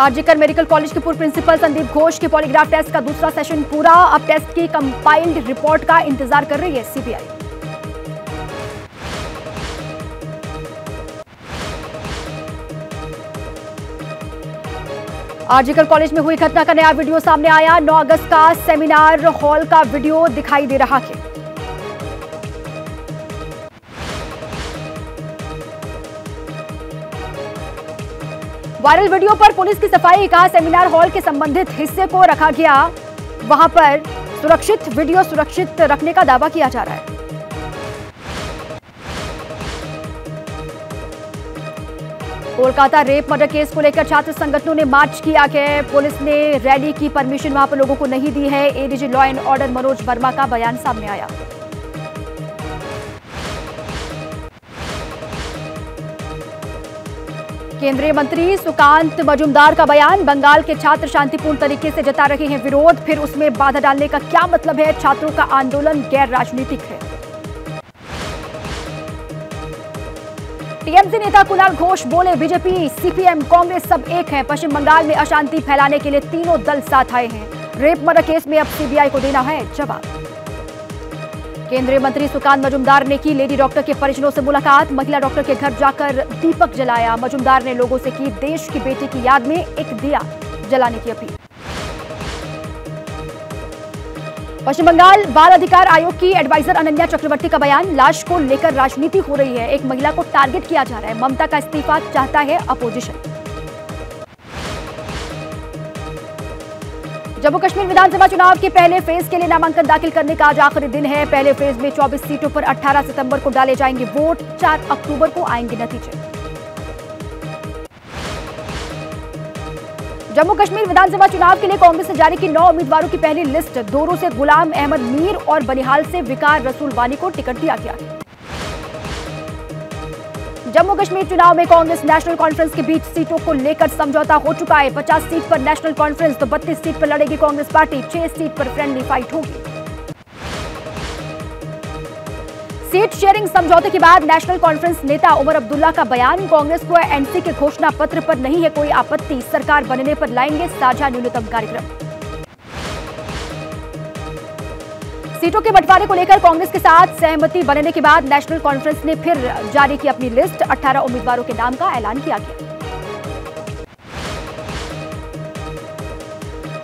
RG Kar medical college के पूर्व principal Sandeep Ghosh के पॉलीग्राफ टेस्ट का दूसरा सेशन पूरा। अब टेस्ट की कंपाइल्ड रिपोर्ट का इंतज़ार कर रही है सीबीआई। आरजीकर कॉलेज में हुई घटना का नया वीडियो सामने आया। 9 अगस्त का सेमिनार हॉल का वीडियो दिखाई दे रहा है। वायरल वीडियो पर पुलिस की सफ़ाई का सेमिनार हॉल के संबंधित हिस्से को रखा गया। वहाँ पर सुरक्षित वीडियो सुरक्षित रखने का दावा किया जा रहा है। कोलकाता रेप मर्डर केस को लेकर छात्र संगठनों ने मार्च किया है पुलिस ने रैली की परमिशन वहाँ पर लोगों को नहीं दी है। ADG law and order Manoj Verma का बयान सामने आया। केंद्रीय मंत्री सुकांत मजुमदार का बयान, बंगाल के छात्र शांतिपूर्ण तरीके से जता रहे हैं विरोध, फिर उसमें बाधा डालने का क्या मतलब है? छात्रों का आंदोलन गैर राजनीतिक है। टीएमसी नेता कुणाल घोष बोले, बीजेपी, सीपीएम, कांग्रेस सब एक है। पश्चिम बंगाल में अशांति फैलाने के लिए तीनों दल साथ आए हैं। रेप मर्डर केस में अब सीबीआई को देना है जवाब। केंद्रीय मंत्री सुकांत मजुमदार ने की लेडी डॉक्टर के परिजनों से मुलाकात। महिला डॉक्टर के घर जाकर दीपक जलाया। मजुमदार ने लोगों से की, देश की बेटी की याद में एक दिया जलाने की अपील। पश्चिम बंगाल बाल अधिकार आयोग की एडवाइजर अनन्या चक्रवर्ती का बयान, लाश को लेकर राजनीति हो रही है। एक महिला को टारगेट किया जा रहा है। ममता का इस्तीफा चाहता है अपोजिशन। जम्मू कश्मीर विधानसभा चुनाव के पहले फ़ेज़ के लिए नामांकन दाखिल करने का आज आखिरी दिन है। पहले फ़ेज़ में 24 सीटों पर 18 सितंबर को डाले जाएँगे वोट 4 अक्टूबर को आएँगे नतीजे। जम्मू कश्मीर विधानसभा चुनाव के लिए कांग्रेस ने जारी की नौ उम्मीदवारों की पहली लिस्ट, दोनों से गुलाम अहमद मीर और बनिहाल से विकार रसूल वानी को टिकट दिया गया। जम्मू कश्मीर चुनाव में कांग्रेस नेशनल कॉन्फ्रेंस के बीच सीटों को लेकर समझौता हो चुका है। 50 सीट पर नेशनल कॉन्फ्रेंस तो 32 सीट पर लड़ेगी कांग्रेस पार्टी 6 सीट पर फ्रेंडली फाइट होगी। सीट शेयरिंग समझौते के बाद नेशनल कॉन्फ्रेंस नेता उमर अब्दुल्ला का बयान, कांग्रेस को एनसी के घोषणा पत्र पर नहीं है कोई आपत्ति, सरकार बनने पर लाएँगे साझा न्यूनतम कार्यक्रम। सीटों के बंटवारे को लेकर कांग्रेस के साथ सहमति बनने के बाद नेशनल कॉन्फ्रेंस ने फिर जारी की अपनी लिस्ट। 18 उम्मीदवारों के नाम का ऐलान किया गया।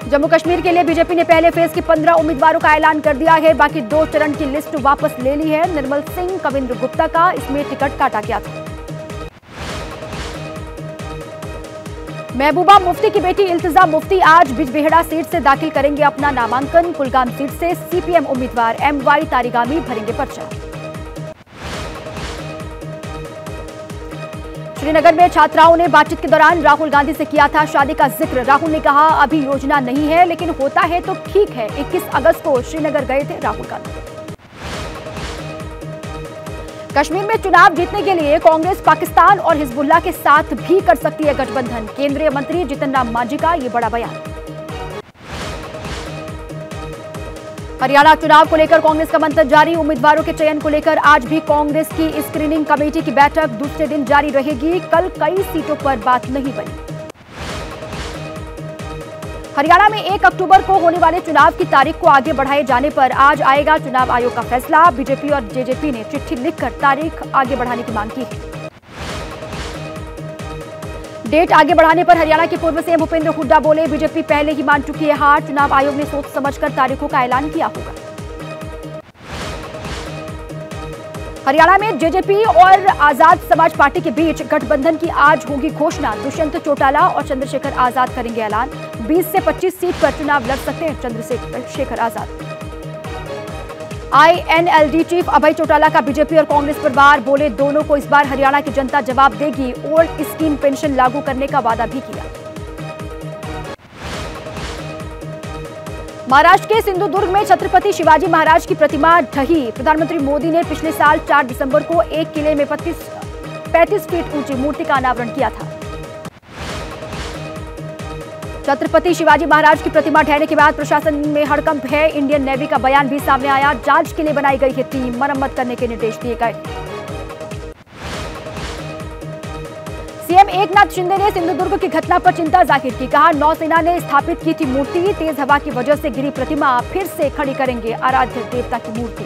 जम्मू कश्मीर के लिए बीजेपी ने पहले फ़ेज़ के 15 उम्मीदवारों का ऐलान कर दिया है। बाकी दो चरण की लिस्ट वापस ले ली है। निर्मल सिंह, कविंद्र गुप्ता का इसमें टिकट काटा गया था। महबूबा मुफ्ती की बेटी इल्तिजा मुफ्ती आज बिजबेहड़ा सीट से दाखिल करेंगे अपना नामांकन। कुलगाम सीट से सीपीएम उम्मीदवार एम वाई तारिगामी भरेंगे पर्चा। श्रीनगर में छात्राओं ने बातचीत के दौरान राहुल गांधी से किया था शादी का ज़िक्र। राहुल ने कहा, अभी योजना नहीं है, लेकिन होता है तो ठीक है। 21 अगस्त को श्रीनगर गए थे राहुल गांधी। कश्मीर में चुनाव जीतने के लिए कांग्रेस पाकिस्तान और हिजबुल्ला के साथ भी कर सकती है गठबंधन। केंद्रीय मंत्री जितन राम मांझी का ये बड़ा बयान। हरियाणा चुनाव को लेकर कांग्रेस का मंत्र जारी। उम्मीदवारों के चयन को लेकर आज भी कांग्रेस की स्क्रीनिंग कमेटी की बैठक। दूसरे दिन जारी रहेगी। कल कई सीटों पर बात नहीं बनी। हरियाणा में 1 अक्टूबर को होने वाले चुनाव की तारीख को आगे बढ़ाए जाने पर आज आएगा चुनाव आयोग का फैसला। बीजेपी और जेजेपी ने चिट्ठी लिखकर तारीख आगे बढ़ाने की मांग की है। डेट आगे बढ़ाने पर हरियाणा के पूर्व सीएम भूपेंद्र हुड्डा बोले, बीजेपी पहले ही मान चुकी है हार। चुनाव आयोग ने सोच समझकर तारीखों का ऐलान किया होगा। हरियाणा में जेजेपी और आज़ाद समाज पार्टी के बीच गठबंधन की आज होगी घोषणा। दुष्यंत चौटाला और चंद्रशेखर आज़ाद करेंगे ऐलान। 20 से 25 सीट पर चुनाव लड़ सकते हैं चंद्रशेखर आज़ाद। आईएनएलडी चीफ अभय चौटाला का बीजेपी और कांग्रेस पर वार बोले, दोनों को इस बार हरियाणा की जनता जवाब देगी ओल्ड स्कीम पेंशन लागू करने का वादा भी किया। महाराष्ट्र के सिंधुदुर्ग में छत्रपति शिवाजी महाराज की प्रतिमा ढही। प्रधानमंत्री मोदी ने पिछले साल 4 दिसंबर को एक किले में 25 पैंतीस फीट ऊँची मूर्ति का अनावरण किया था। छत्रपति शिवाजी महाराज की प्रतिमा ढहने के बाद प्रशासन में हड़कंप है। इंडियन नेवी का बयान भी सामने आया। जाँच के लिए बनाई गई है टीम। मरम्मत करने के निर्देश दिए गए। सीएम एकनाथ शिंदे ने सिंधुदुर्ग की घटना पर चिंता ज़ाहिर की। कहा, नौसेना ने स्थापित की थी मूर्ति, तेज हवा की वजह से गिरी प्रतिमा, फिर से खड़ी करेंगे आराध्य देवता की मूर्ति।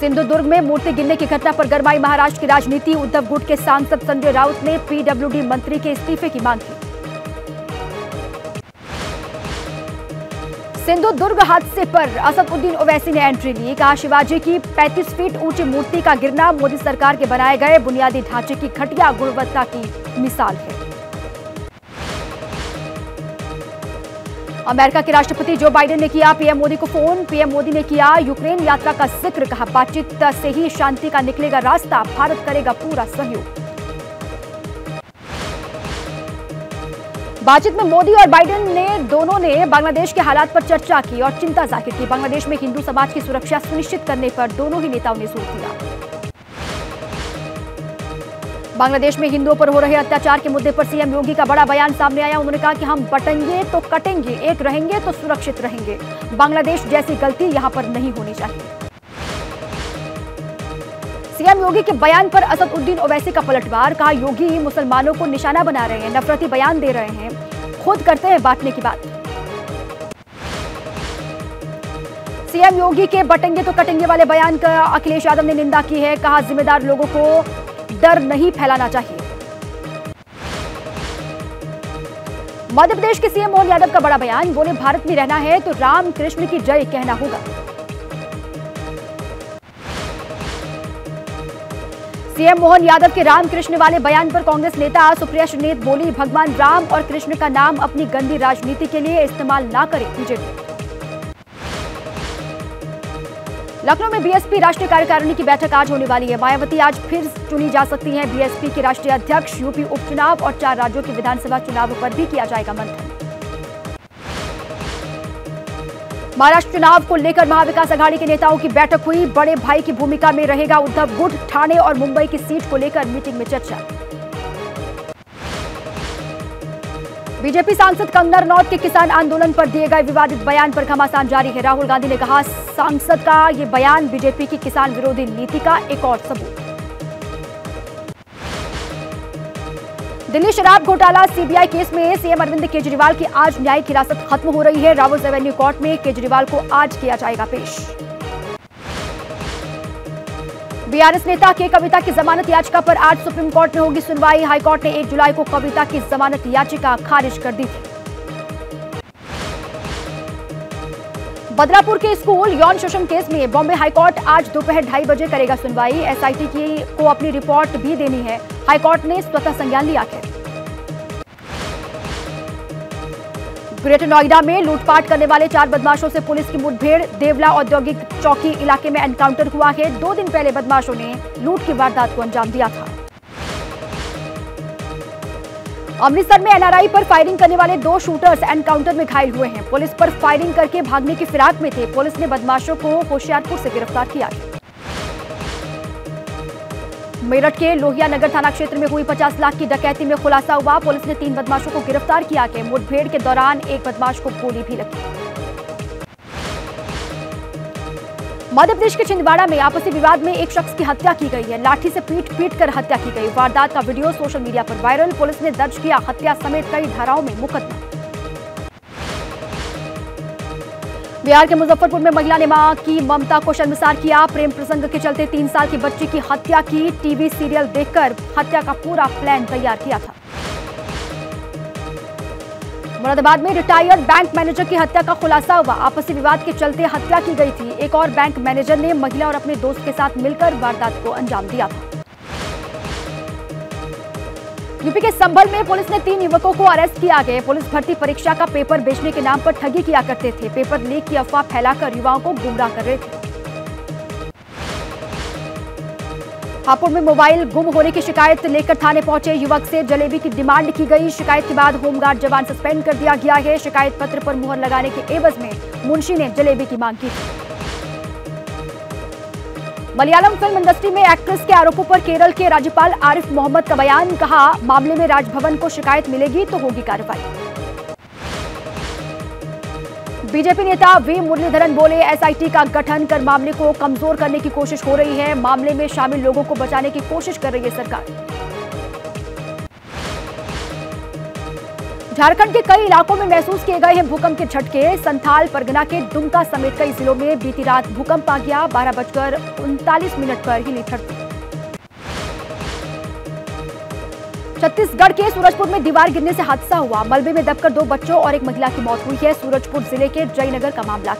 सिंधुदुर्ग में मूर्ति गिरने की घटना पर गरमाई। महाराष्ट्र की राजनीति, उद्धव गुट के सांसद संजय राउत ने पीडब्ल्यूडी मंत्री के इस्तीफे की मांग की। सिंधुदुर्ग हादसे पर असदुद्दीन ओवैसी ने एंट्री ली। कहा, शिवाजी की 35 फीट ऊँची मूर्ति का गिरना मोदी सरकार के बनाए गए बुनियादी ढांचे की घटिया गुणवत्ता की मिसाल है। अमेरिका के राष्ट्रपति जो बाइडेन ने किया, पीएम मोदी को फ़ोन। पीएम मोदी ने किया, यूक्रेन यात्रा का ज़िक्र, कहा, बातचीत से ही शांति का निकलेगा रास्ता। भारत करेगा पूरा सहयोग। बातचीत में मोदी और बाइडेन ने दोनों ने बांग्लादेश के हालात पर चर्चा की और चिंता ज़ाहिर की। बांग्लादेश में हिंदू समाज की सुरक्षा सुनिश्चित करने पर दोनों ही नेताओं ने ज़ोर दिया। बांग्लादेश में हिंदुओं पर हो रहे अत्याचार के मुद्दे पर सीएम योगी का बड़ा बयान सामने आया। उन्होंने कहा कि हम बटेंगे तो कटेंगे, एक रहेंगे तो सुरक्षित रहेंगे। बांग्लादेश जैसी गलती यहाँ पर नहीं होनी चाहिए। सीएम योगी के बयान पर असदुद्दीन ओवैसी का पलटवार, कहा, योगी मुसलमानों को निशाना बना रहे हैं, नफरती बयान दे रहे हैं। खुद करते हैं बांटने की बात। सीएम योगी के बटेंगे तो कटेंगे वाले बयान का अखिलेश यादव ने निंदा की है, कहा, जिम्मेदार लोगों को डर नहीं फैलाना चाहिए। मध्य प्रदेश के सीएम मोहन यादव का बड़ा बयान, बोले, भारत में रहना है तो राम कृष्ण की जय कहना होगा। सीएम मोहन यादव के रामकृष्ण वाले बयान पर कांग्रेस नेता सुप्रिया श्रीनेत बोली, भगवान राम और कृष्ण का नाम अपनी गंदी राजनीति के लिए इस्तेमाल ना करे बीजेपी। लखनऊ में बीएसपी राष्ट्रीय कार्यकारिणी की बैठक आज होने वाली है। मायावती आज फिर चुनी जा सकती हैं। बीएसपी के राष्ट्रीय अध्यक्ष, यूपी उपचुनाव और चार राज्यों के विधानसभा चुनाव पर भी किया जाएगा मंथन। महाराष्ट्र चुनाव को लेकर महाविकास अघाड़ी के नेताओं की बैठक हुई। बड़े भाई की भूमिका में रहेगा उद्धव गुट, ठाणे और मुंबई की सीट को लेकर मीटिंग में चर्चा। बीजेपी सांसद कंगना रनौत के किसान आंदोलन पर दिए गए विवादित बयान पर घमासान जारी है। राहुल गांधी ने कहा, सांसद का ये बयान बीजेपी की किसान विरोधी नीति का एक और सबूत। दिल्ली शराब घोटाला, सीबीआई केस में सीएम अरविंद केजरीवाल की आज न्यायिक हिरासत खत्म हो रही है। रावल रेवेन्यू कोर्ट में केजरीवाल को आज किया जाएगा पेश। बीआरएस नेता के कविता की जमानत याचिका पर आज सुप्रीम कोर्ट में होगी सुनवाई। हाईकोर्ट ने 1 जुलाई को कविता की जमानत याचिका खारिज कर दी थी। बदलापुर के स्कूल यौन शोषण केस में बॉम्बे हाईकोर्ट आज दोपहर ढाई बजे करेगा सुनवाई। एसआईटी की को अपनी रिपोर्ट भी देनी है। हाईकोर्ट ने स्वतः संज्ञान लिया है। ग्रेटर नोएडा में लूटपाट करने वाले चार बदमाशों से पुलिस की मुठभेड़। देवला औद्योगिक चौकी इलाके में एनकाउंटर हुआ है। दो दिन पहले बदमाशों ने लूट की वारदात को अंजाम दिया था। अमृतसर में एनआरआई पर फायरिंग करने वाले दो शूटर्स एनकाउंटर में घायल हुए हैं। पुलिस पर फायरिंग करके भागने की फिराक में थे। पुलिस ने बदमाशों को होशियारपुर से गिरफ़्तार किया मेरठ के लोहिया नगर थाना क्षेत्र में हुई 50 लाख की डकैती में खुलासा हुआ। पुलिस ने तीन बदमाशों को गिरफ़्तार किया गया मुठभेड़ के दौरान एक बदमाश को गोली भी लगी। मध्य प्रदेश के छिंदवाड़ा में आपसी विवाद में एक शख्स की हत्या की गई है। लाठी से पीट पीट कर हत्या की गई। वारदात का वीडियो सोशल मीडिया पर वायरल। पुलिस ने दर्ज किया हत्या समेत कई धाराओं में मुकदमा। बिहार के मुजफ्फरपुर में महिला ने माँ की ममता को शर्मसार किया। प्रेम प्रसंग के चलते तीन साल की बच्ची की हत्या की। टीवी सीरियल देखकर हत्या का पूरा प्लान तैयार किया था। मुरादाबाद में रिटायर्ड बैंक मैनेजर की हत्या का खुलासा हुआ। आपसी विवाद के चलते हत्या की गई थी। एक और बैंक मैनेजर ने महिला और अपने दोस्त के साथ मिलकर वारदात को अंजाम दिया। था यूपी के संभल में पुलिस ने तीन युवकों को अरेस्ट किया गया। पुलिस भर्ती परीक्षा का पेपर बेचने के नाम पर ठगी किया करते थे। पेपर लीक की अफवाह फैलाकर युवाओं को गुमराह कर रहे थे। हापुड़ में मोबाइल गुम होने की शिकायत लेकर थाने पहुँचे युवक से जलेबी की डिमांड की गई। शिकायत के बाद होमगार्ड जवान सस्पेंड कर दिया गया है। शिकायत पत्र पर मुहर लगाने के एवज में मुंशी ने जलेबी की मांग की। मलयालम फ़िल्म इंडस्ट्री में एक्ट्रेस के आरोपों पर केरल के राज्यपाल आरिफ मोहम्मद का बयान, कहा, मामले में राजभवन को शिकायत मिलेगी तो होगी कार्रवाई। बीजेपी नेता वी मुरलीधरन बोले, एसआईटी का गठन कर मामले को कमज़ोर करने की कोशिश हो रही है। मामले में शामिल लोगों को बचाने की कोशिश कर रही है सरकार. झारखंड के कई इलाकों में महसूस किए गए हैं भूकंप के झटके। संथाल, परगना के दुमका समेत कई जिलों में बीती रात भूकंप आ गया। बारह बजकर उनतालीस मिनट पर हिली धरती छत्तीसगढ़ के सूरजपुर में दीवार गिरने से हादसा हुआ। मलबे में दबकर दो बच्चों और एक महिला की मौत हुई है। सूरजपुर ज़िले के जयनगर का मामला।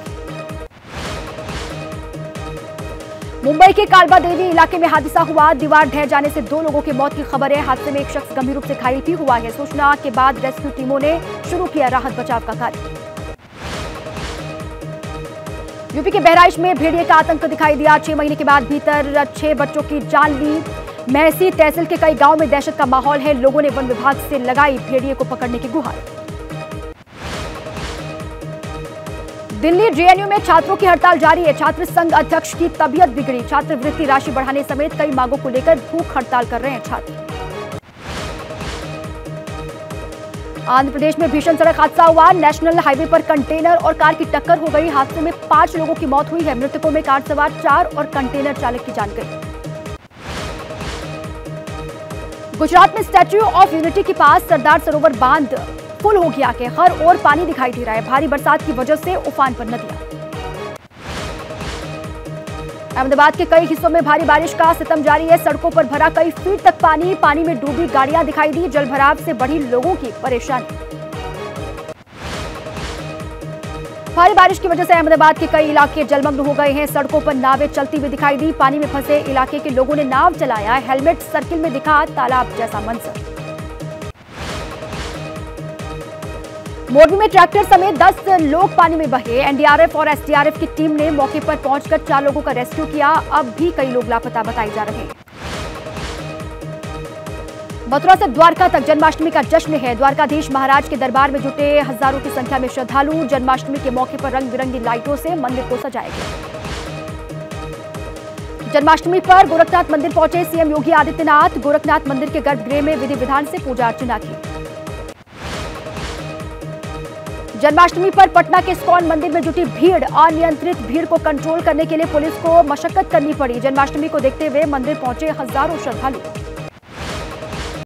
मुंबई के कालबा देवी इलाके में हादसा हुआ। दीवार ढह जाने से दो लोगों की मौत की खबर है। हादसे में एक शख्स गंभीर रूप से घायल भी हुआ है। सूचना के बाद रेस्क्यू टीमों ने शुरू किया राहत बचाव का कार्य। यूपी के बहराइच में भेड़िए का आतंक दिखाई दिया। छह महीने के बाद भीतर छह बच्चों की जान ली। महसी तहसील के कई गाँव में दहशत का माहौल है। लोगों ने वन विभाग से लगाई भेड़िए को पकड़ने की गुहार। दिल्ली जेएनयू में छात्रों की हड़ताल जारी है। छात्र संघ अध्यक्ष की तबीयत बिगड़ी। छात्रवृत्ति राशि बढ़ाने समेत कई मांगों को लेकर भूख हड़ताल कर रहे हैं छात्र। आंध्र प्रदेश में भीषण सड़क हादसा हुआ। नेशनल हाईवे पर कंटेनर और कार की टक्कर हो गई। हादसे में पाँच लोगों की मौत हुई है। मृतकों में कार सवार चार और कंटेनर चालक की जान गई। गुजरात में स्टैच्यू ऑफ़ यूनिटी के पास सरदार सरोवर बाँध फुल हो गया के हर ओर पानी दिखाई दे रहा है। भारी बरसात की वजह से उफान पर नदियाँ। अहमदाबाद के कई हिस्सों में भारी बारिश का सितम जारी है। सड़कों पर भरा कई फीट तक पानी पानी में डूबी गाड़ियाँ दिखाई दी। जलभराव से बढ़ी लोगों की परेशानी। भारी बारिश की वजह से अहमदाबाद के कई इलाके जलमग्न हो गए हैं। सड़कों पर नावें चलती हुई दिखाई दी। पानी में फंसे इलाके के लोगों ने नाव चलाया। हेलमेट सर्किल में दिखा तालाब जैसा मंजर। मोरबी में ट्रैक्टर समेत 10 लोग पानी में बहे। एनडीआरएफ और एसडीआरएफ की टीम ने मौके पर पहुंचकर चार लोगों का रेस्क्यू किया। अब भी कई लोग लापता बताए जा रहे हैं। मथुरा से द्वारका तक जन्माष्टमी का जश्न है। द्वारकाधीश महाराज के दरबार में जुटे हज़ारों की संख्या में श्रद्धालु। जन्माष्टमी के मौके पर रंग बिरंगी लाइटों से मंदिर को सजाया गया। जन्माष्टमी पर गोरखनाथ मंदिर पहुँचे सीएम योगी आदित्यनाथ। गोरखनाथ मंदिर के गर्भगृह में विधि विधान से पूजा अर्चना की। जन्माष्टमी पर पटना के स्कॉन मंदिर में जुटी भीड़। अनियंत्रित भीड़ को कंट्रोल करने के लिए पुलिस को मशक्कत करनी पड़ी। जन्माष्टमी को देखते हुए मंदिर पहुँचे हज़ारों श्रद्धालु।